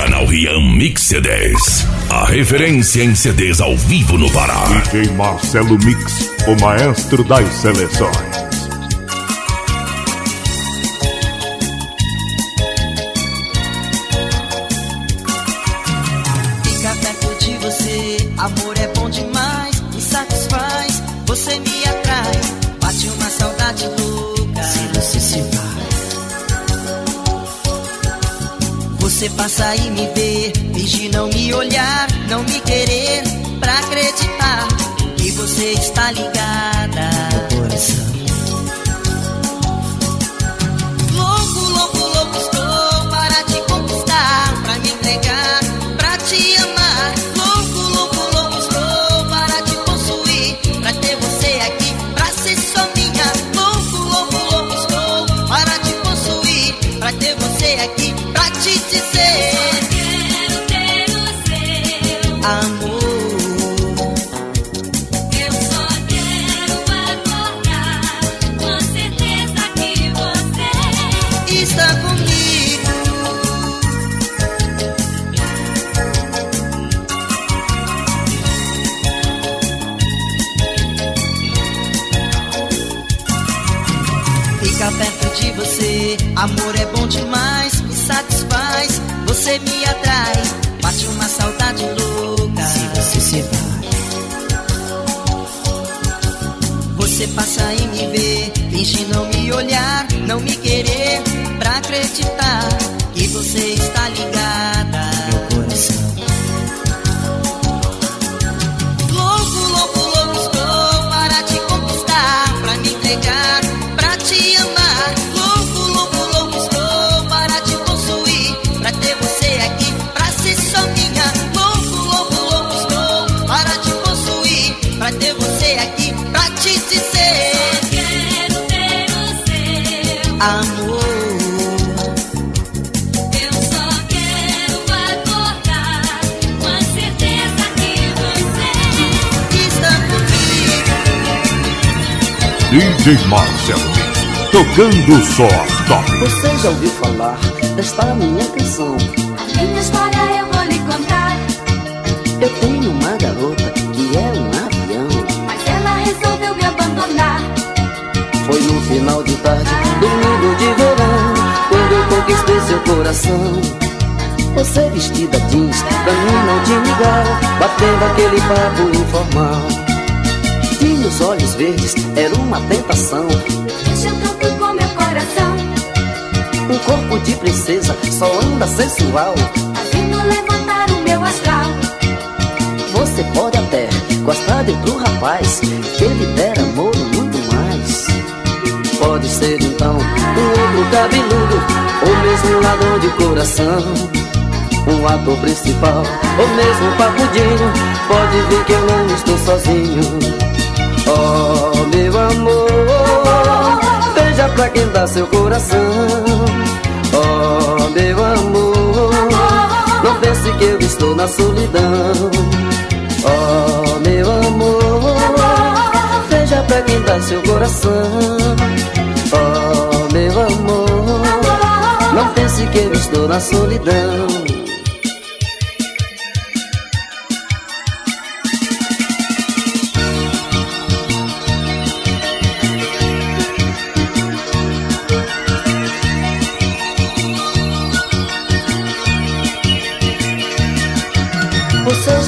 Canal Rian Mix CDs. A referência em CDs ao vivo no Pará. DJ Marcelo Mix, o maestro das seleções. Passa e me vê, finge não me olhar, não me querer, pra acreditar que você está ligada. Você me atrai, bate uma saudade louca. Se você se vai, você passa e me vê, finge não me olhar, não me querer, pra acreditar que você está ligada. DJ Marcelo tocando só top. Você já ouviu falar desta minha canção? A minha história eu vou lhe contar. Eu tenho uma garota que é um avião. Mas ela resolveu me abandonar. Foi no final de tarde, domingo de verão, quando eu conquistei seu coração. Você vestida jeans, pra mim não tinha igual, batendo aquele papo informal. Tinha os olhos verdes, era uma tentação. Mexeu tanto com meu coração. Um corpo de princesa, só anda sensual. Fazendo levantar o meu astral. Você pode até gostar de outro rapaz, que ele der amor muito mais. Pode ser então um outro cabeludo, ou mesmo um ladrão de coração. Um ator principal, ou mesmo um papudinho. Pode ver que eu não estou sozinho. Oh, meu amor, veja pra quem dá seu coração. Oh, meu amor, não pense que eu estou na solidão. Oh, meu amor, veja pra quem dá seu coração. Oh, meu amor, não pense que eu estou na solidão.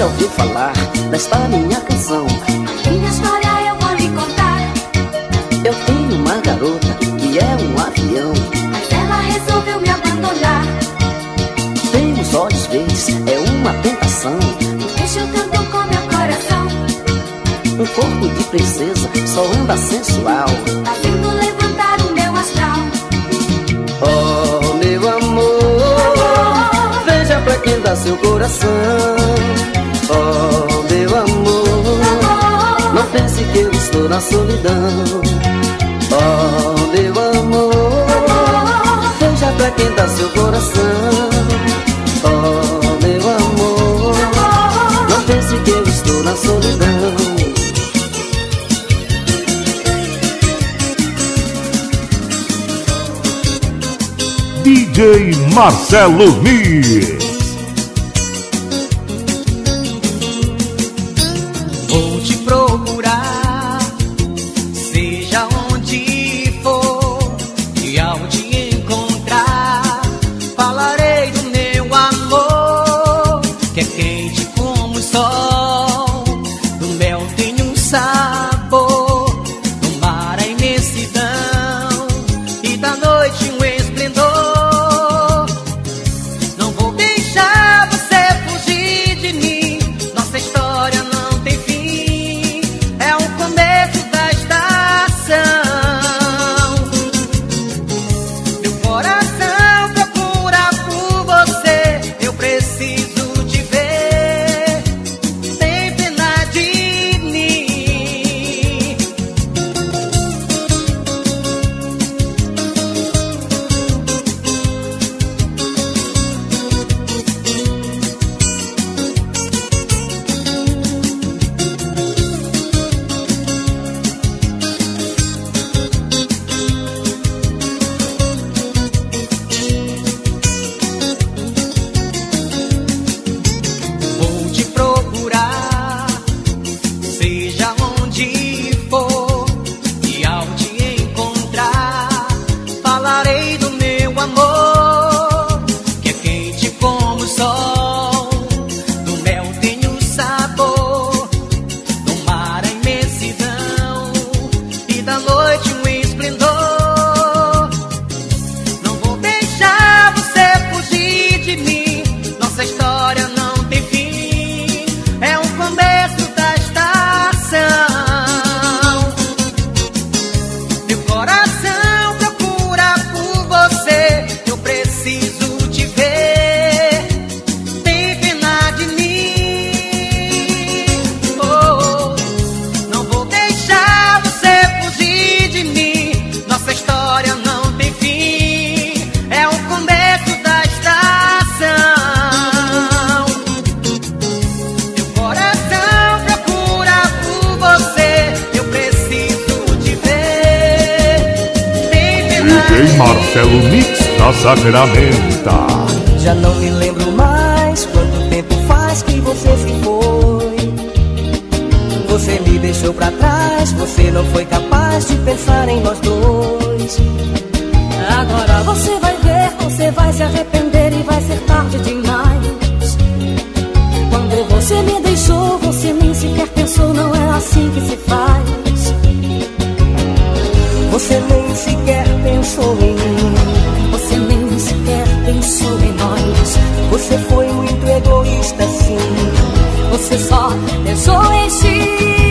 Já ouviu falar desta minha canção? Minha história eu vou lhe contar. Eu tenho uma garota que é um avião. Mas ela resolveu me abandonar. Tem os olhos verdes, é uma tentação. Mexeu tanto com meu coração. Um corpo de princesa, só anda sensual. Fazendo levantar o meu astral. Oh, meu amor, veja pra quem dá seu coração. Que eu estou na solidão. Oh, meu amor, veja pra quem dá seu coração. Oh, meu amor, não pense que eu estou na solidão. DJ Marcelo Mix. Tesouro em si.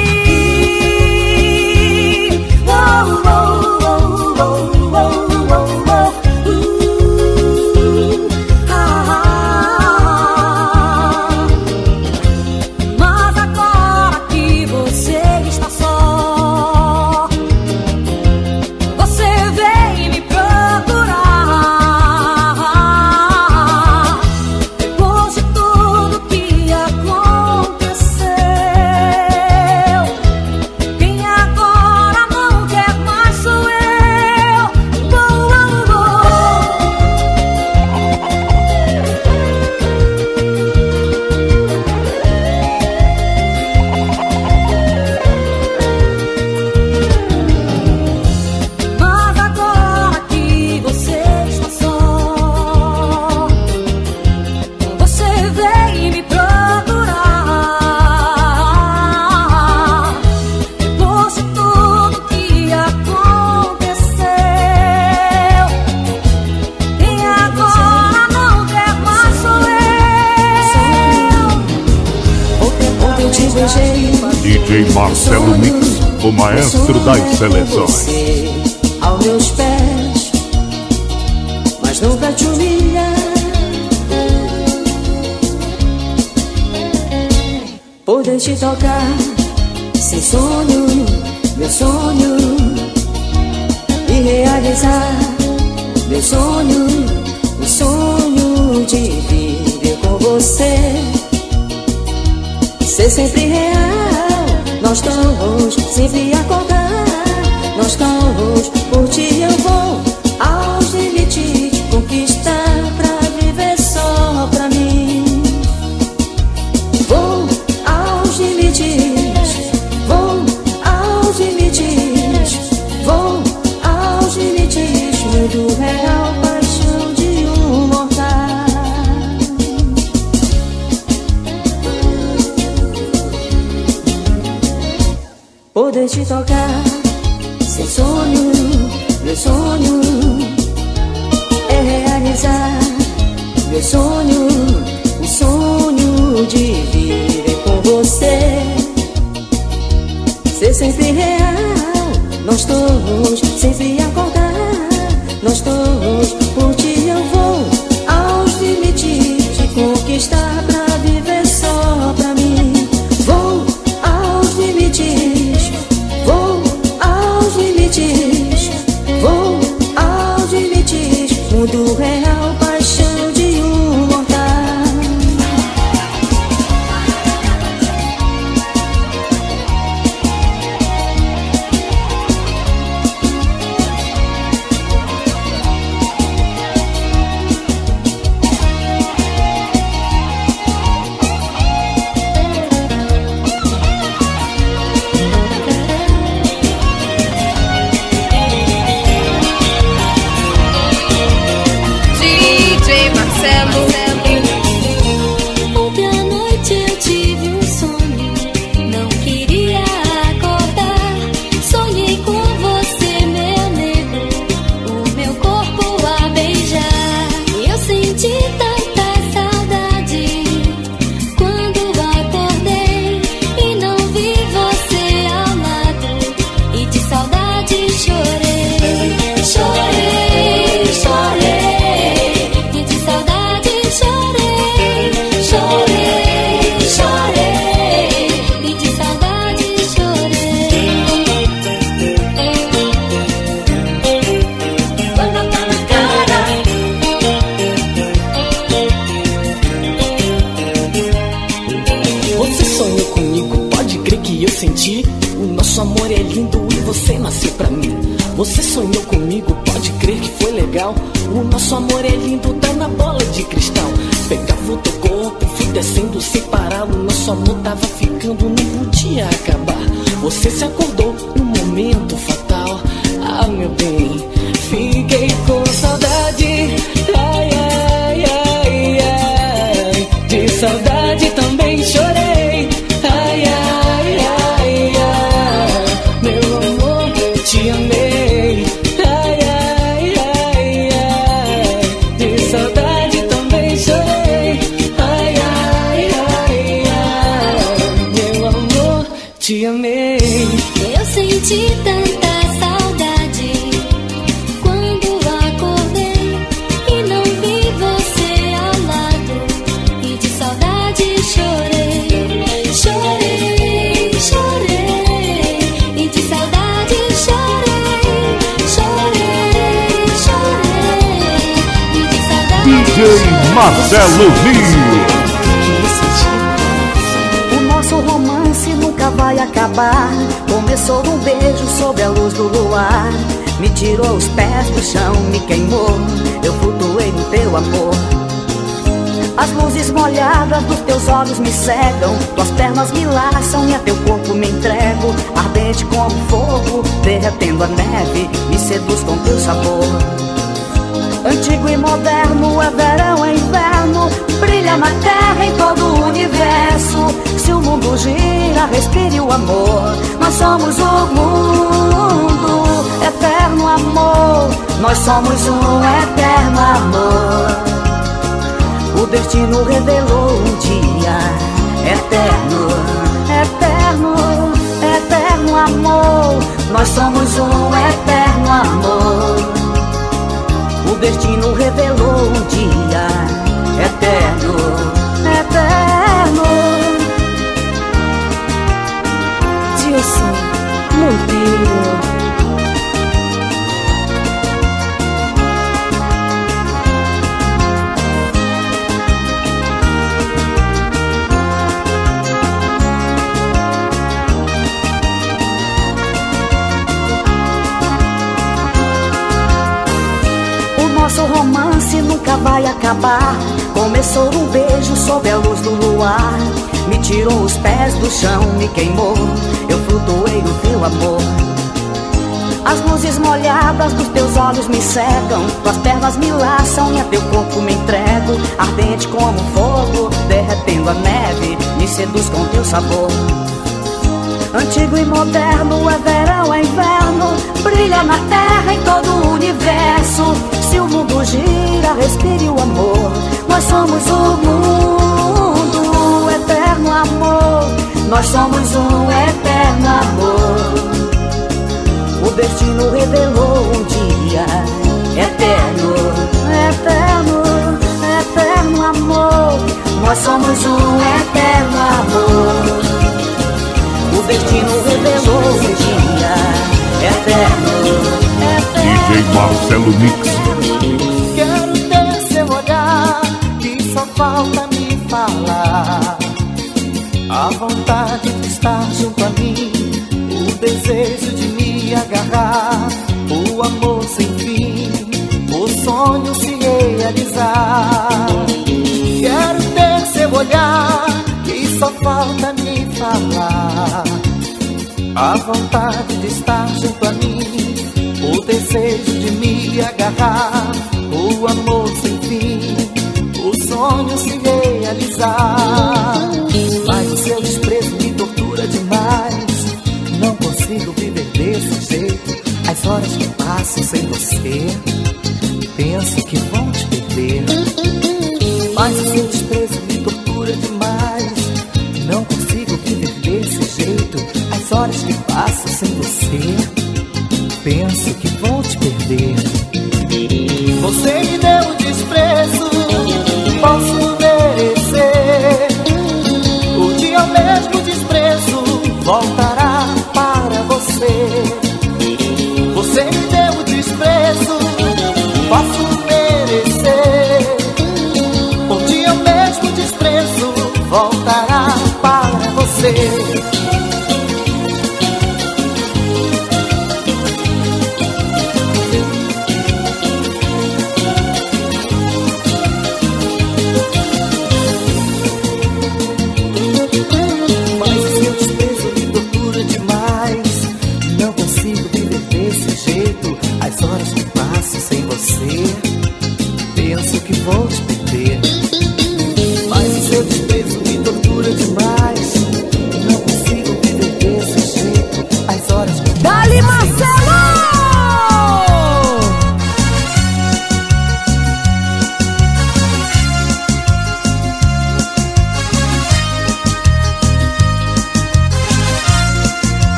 maestro das seleções. Aos meus pés, mas nunca te humilhar. Poder te tocar sem sonho, meu sonho, e realizar meu sonho, o sonho de viver com você, ser sempre real nós estamos sempre acordar. Nós calmos, por ti eu vou. Marcelo Rio. O nosso romance nunca vai acabar. Começou num beijo sob a luz do luar. Me tirou os pés do chão, me queimou. Eu flutuei no teu amor. As luzes molhadas dos teus olhos me cegam. Tuas pernas me laçam e a teu corpo me entrego. Ardente como fogo, derretendo a neve. Me seduz com teu sabor. Antigo e moderno, é verão. Brilha na terra, em todo o universo. Se o mundo gira, respire o amor. Nós somos o mundo, eterno amor. Nós somos um eterno amor. O destino revelou um dia eterno, eterno, eterno amor. Nós somos um eterno amor. O destino revelou um dia eterno. Chão, me queimou. Eu flutuei no teu amor. As luzes molhadas dos teus olhos me cegam. Tuas pernas me laçam e a teu corpo me entrego. Ardente como fogo, derretendo a neve. Me seduz com teu sabor. Antigo e moderno, é verão, é inverno. Brilha na terra, em todo o universo. Se o mundo gira, respire o amor. Nós somos o mundo, eterno amor. Nós somos um eterno amor. O destino revelou um dia eterno, eterno, eterno amor. Nós somos um eterno amor. O destino revelou um dia eterno, eterno. DJ Marcelo Mix. Quero ter seu olhar, que só falta me falar. A vontade de estar junto a mim, o desejo de me agarrar, o amor sem fim, o sonho se realizar. Quero ter seu olhar, que só falta me falar. A vontade de estar junto a mim, o desejo de me agarrar, passam sem você, penso que vão te perder. Mas o seu desprezo me tortura demais. Não consigo viver desse jeito. As horas que passam sem você, penso que vou te perder. Você me deu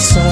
Não se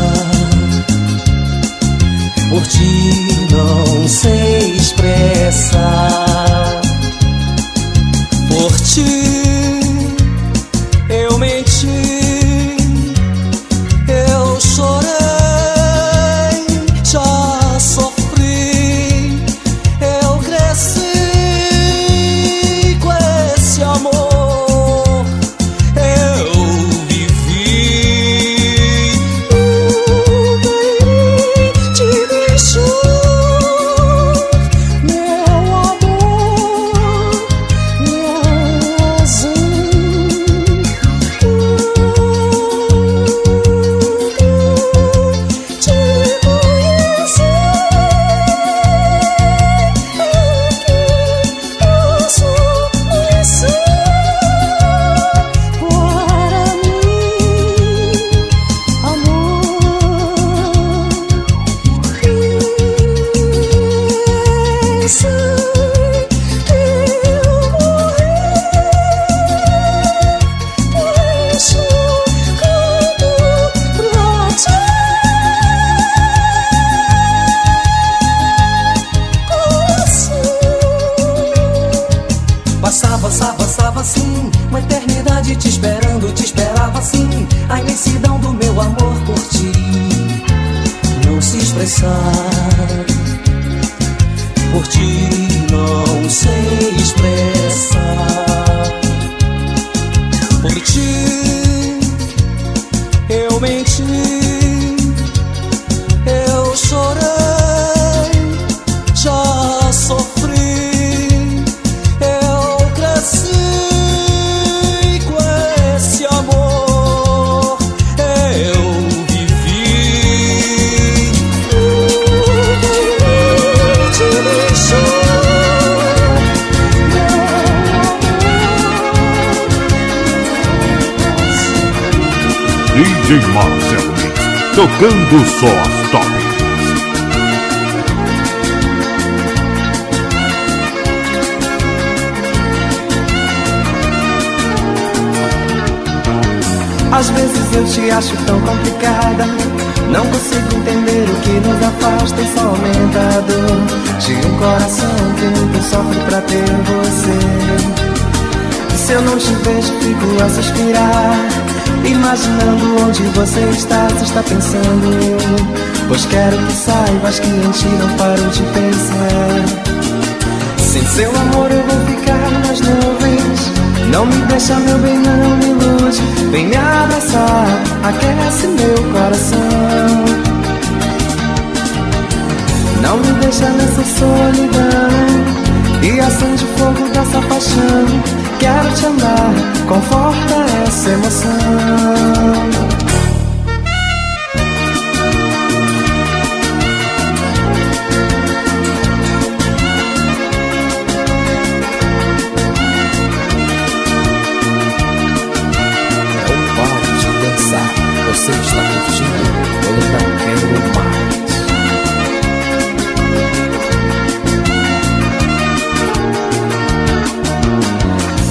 e só aumenta dor de um coração que sofre pra ter você. Se eu não te vejo, fico a suspirar. Imaginando onde você está, se está pensando. Pois quero que saibas que em ti não paro de pensar. Sem seu amor eu vou ficar nas nuvens. Não me deixa, meu bem, não me ilude. Vem me abraçar, aquece meu coração. Não me deixa nessa solidão. E acende o fogo dessa paixão. Quero te amar, conforta essa emoção.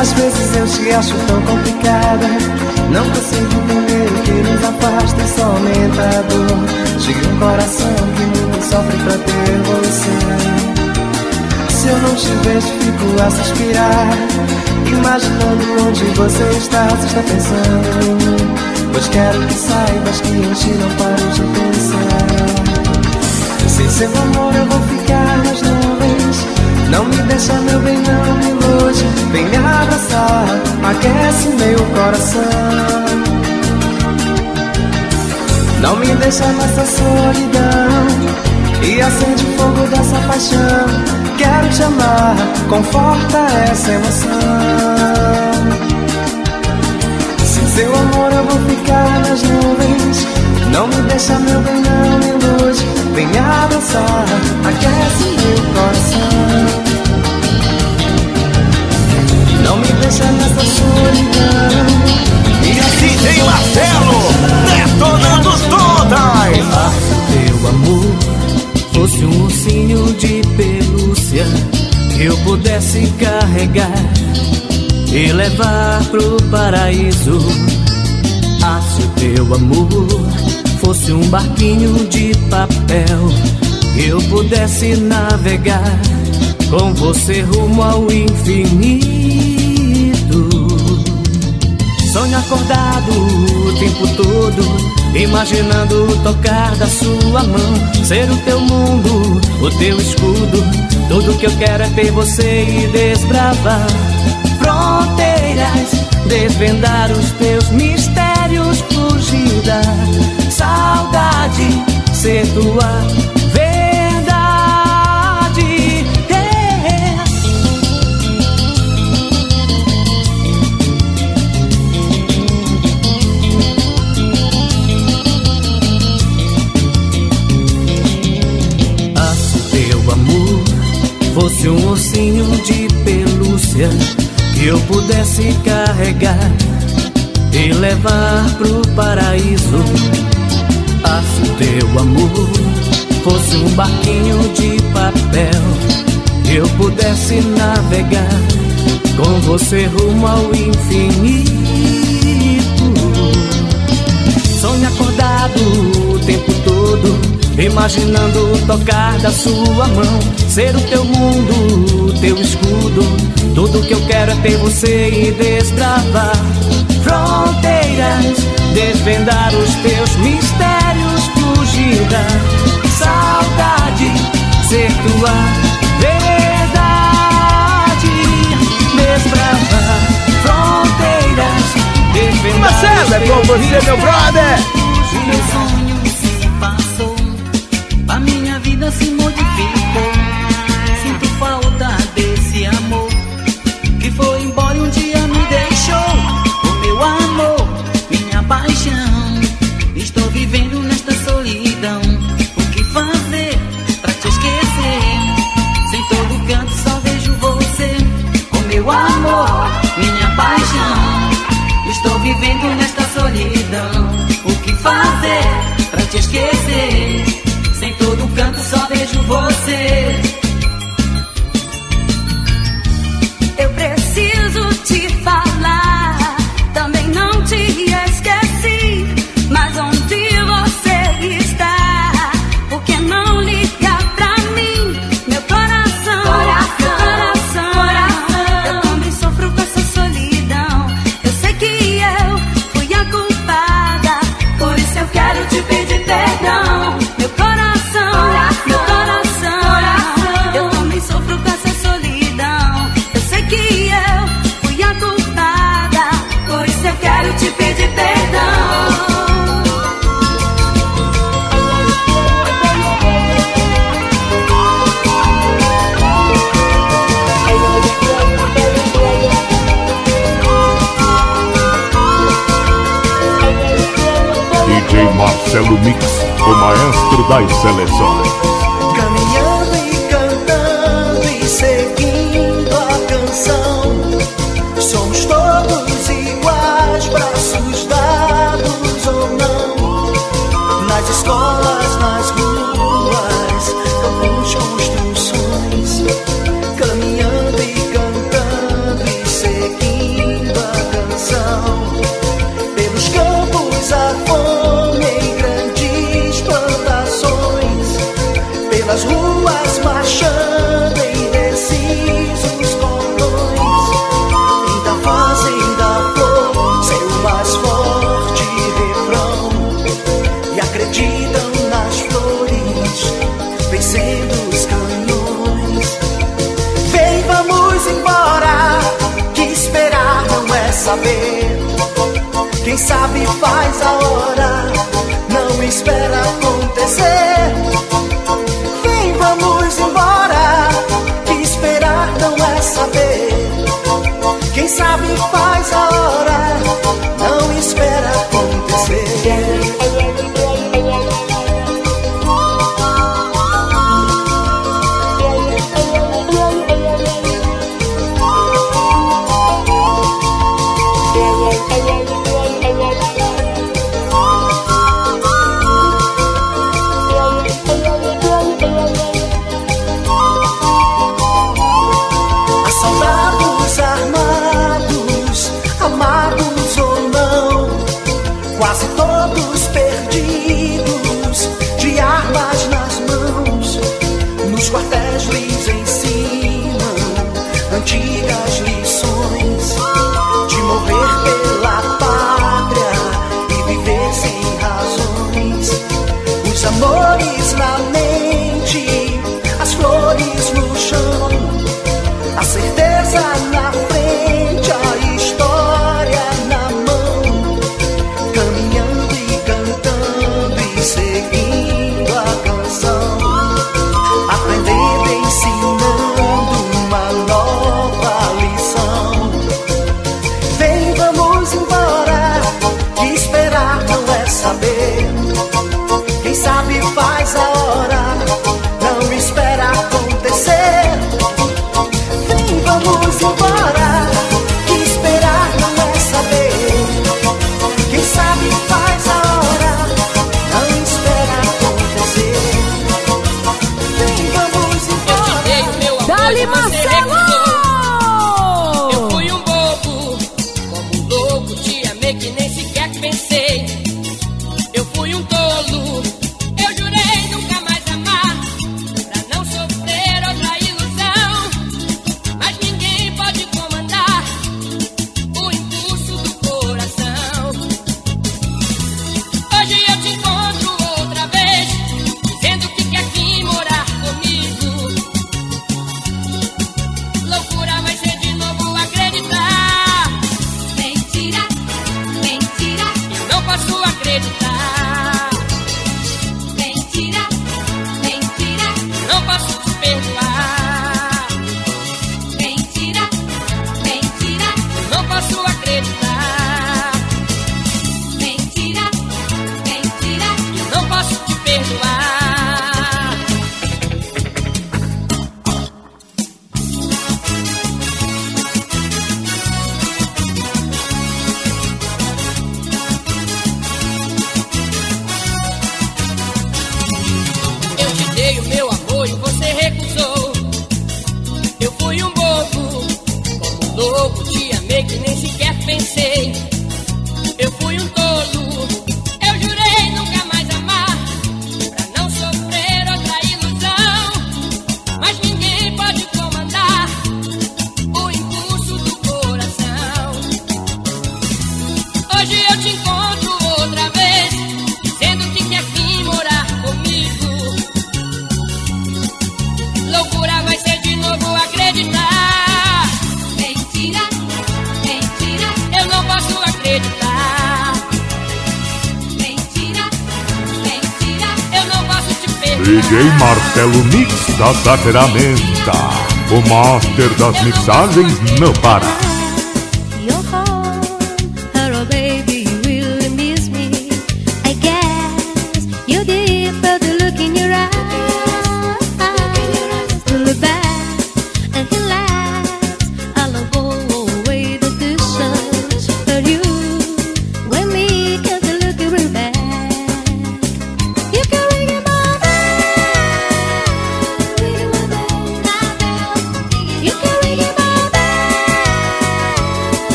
Às vezes eu te acho tão complicada. Não consigo entender o que nos afasta e só aumenta a dor de um coração que muito sofre pra ter você. Se eu não te vejo, fico a suspirar. Imaginando onde você está, se está pensando em mim. Pois quero que saibas que ti não paro de pensar. Sem seu amor eu vou ficar nas nuvens. Não me deixa, meu bem, não me ilude. Vem me abraçar, aquece meu coração. Não me deixa nessa solidão. E acende o fogo dessa paixão. Quero te amar, conforta essa emoção. Sem seu amor eu vou ficar nas nuvens. Não me deixa, meu bem, não me ilude. Vem abraçar, aquece meu coração Deixa nessa solidão e assim DJ Marcelo, detonando todas. Meu amor fosse um ursinho de pelúcia eu pudesse carregar e levar pro paraíso. Ah, se o teu amor fosse um barquinho de papel, eu pudesse navegar com você rumo ao infinito. Sonho acordado o tempo todo, imaginando tocar da sua mão, ser o teu mundo, o teu escudo. Tudo que eu quero é ter você e desbravar fronteiras, desvendar os teus mistérios, fugir da saudade, ser tua fosse um ossinho de pelúcia que eu pudesse carregar e levar pro paraíso. Ah, se teu amor fosse um barquinho de papel, eu pudesse navegar com você rumo ao infinito. Sonho acordado o tempo todo, imaginando tocar da sua mão, ser o teu mundo, o teu escudo. Tudo que eu quero é ter você e desbravar fronteiras, desvendar os teus mistérios, fugir da saudade, ser tua verdade, desbravar fronteiras, desvendar Marcelo, os é com teus você, meu brother. Vivendo nesta solidão. O que fazer pra te esquecer? Sem todo canto só vejo você. Saber quem sabe faz a hora, não espera acontecer. Vem, vamos embora, que esperar não é saber. Quem sabe faz a hora, nem sequer pensei. Eu fui um todo. DJ Marcelo Mix da ferramenta, o master das mixagens não para.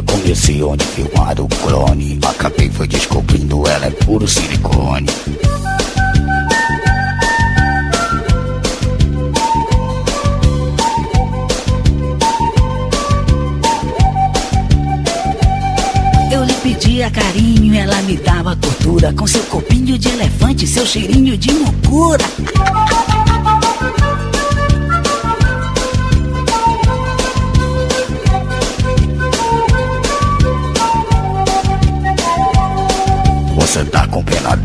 dia conheci onde filmaram o clone Acabei foi descobrindo, ela é puro silicone. Eu lhe pedia carinho, ela me dava tortura Com seu copinho de elefante, seu cheirinho de mucura.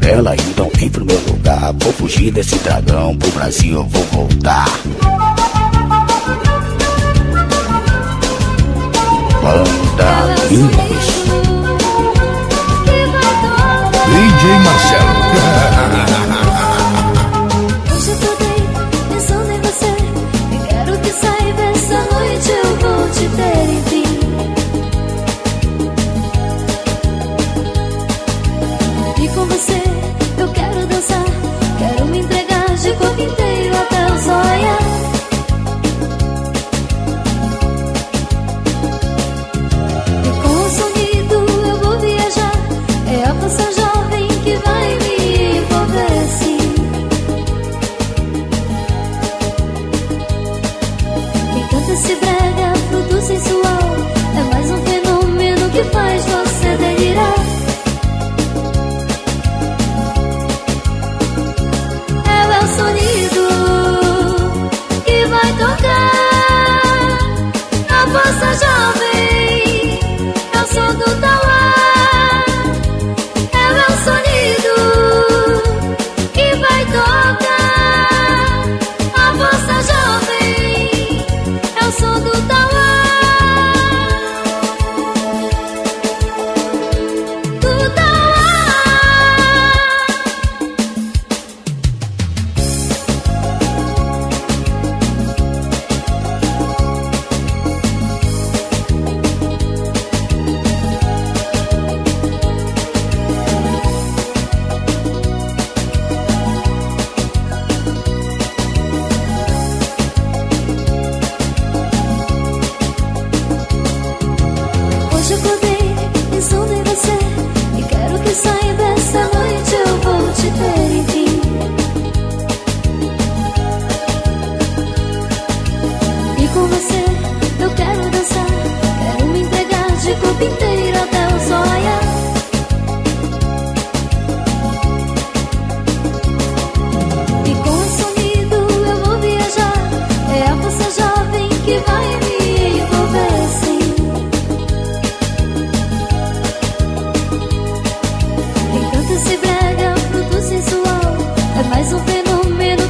dela, então vem pro meu lugar. Vou fugir desse dragão, pro Brasil eu vou voltar. Banda Lindos. DJ Marcelo.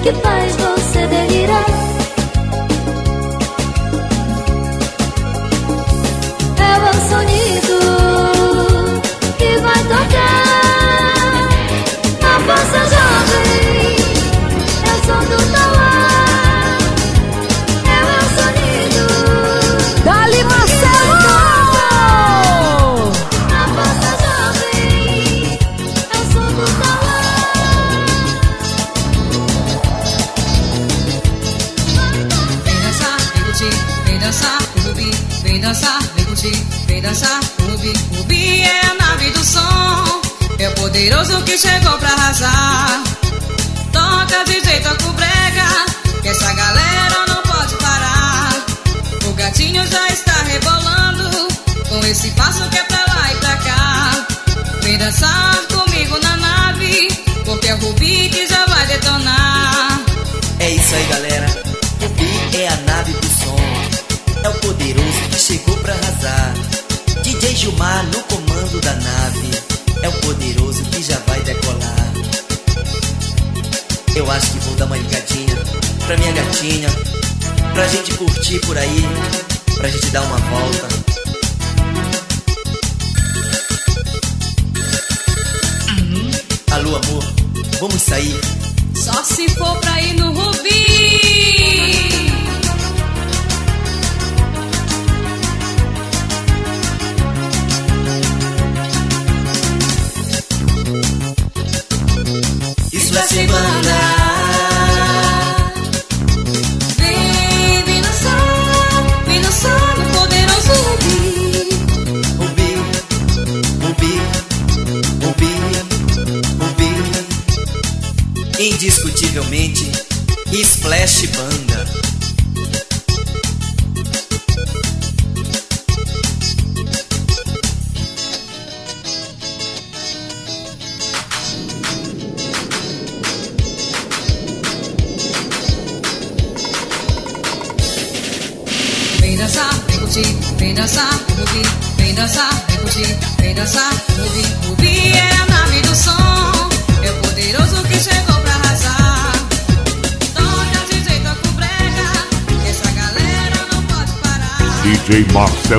goodbye.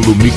do Mix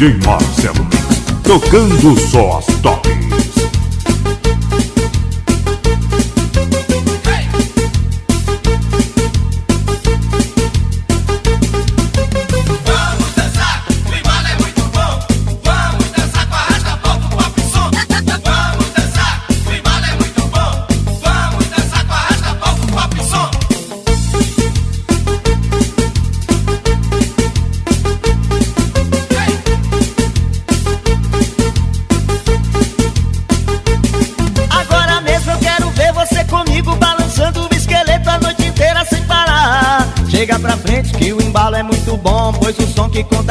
DJ Marcelo Mix, tocando só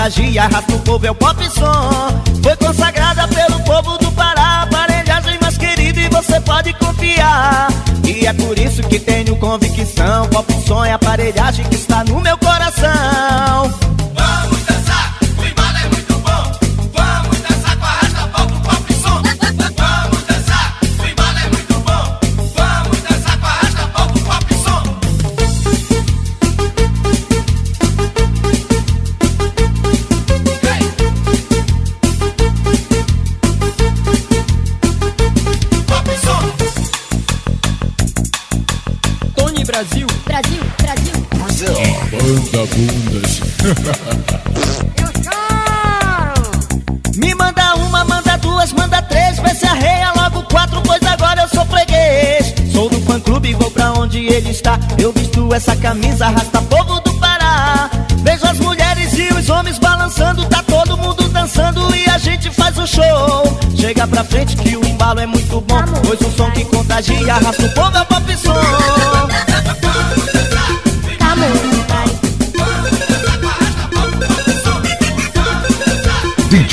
contagia, arrasta o povo, é o pop som.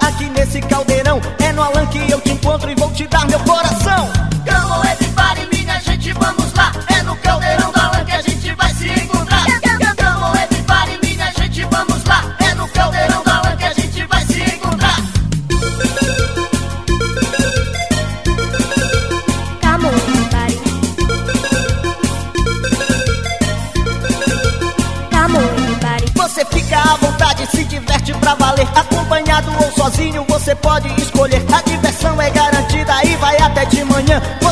Aqui nesse caldeirão. É no Alan que eu te encontro e vou te dar meu coração. manhã.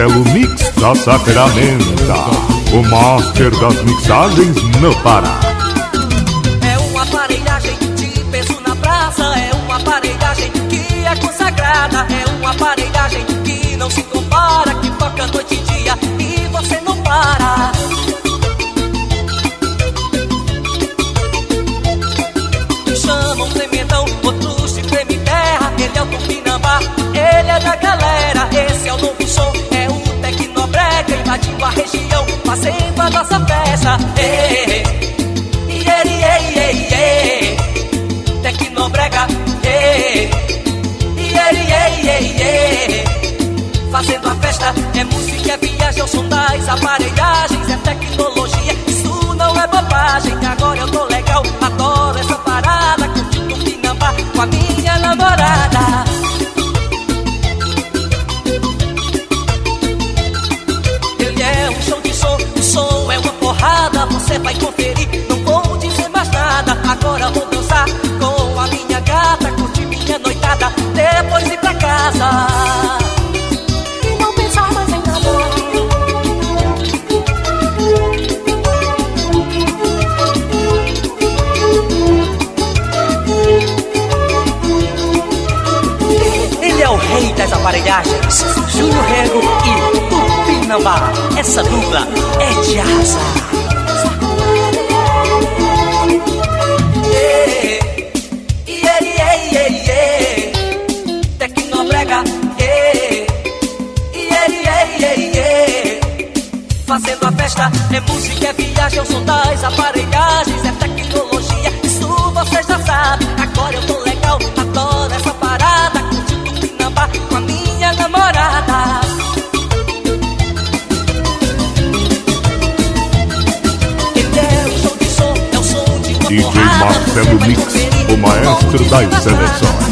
Marcelo Mix da Sacramenta, o master das mixagens no Pará. uso das aparelhagens, é tecnologia, isso não é bobagem. Agora eu tô legal, adoro essa parada. Curtindo o Pinambá com a minha namorada. Ele é um show de som, o som é uma porrada. Você vai conferir, não vou dizer mais nada. Agora vou dançar com a minha gata, curtir minha noitada. Depois ir pra casa. Aparelhagens, Júlio Rego e Tupinambá. Essa dupla é de arrasar. Fazendo a festa, é música, é viagem, é o som das aparelhagens, é tecnologia, isso vocês já sabem. Agora eu tô DJ Marcelo Mix, o maestro das seleções.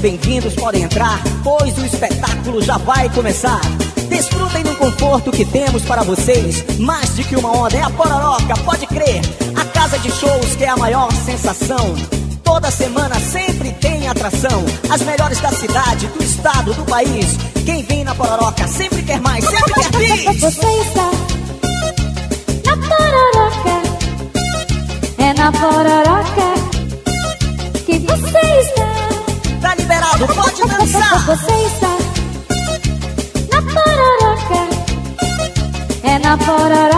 bem-vindos, podem entrar, pois o espetáculo já vai começar. Desfrutem do conforto que temos para vocês. Mais de que uma onda é a Pororoca, pode crer. A casa de shows que é a maior sensação. Toda semana sempre tem atração. As melhores da cidade, do estado, do país. Quem vem na Pororoca sempre quer mais, sempre quer bis. É você está na Pororoca. É na Pororoca. lado, pode dançar. Você está na pororoca, é na pororoca.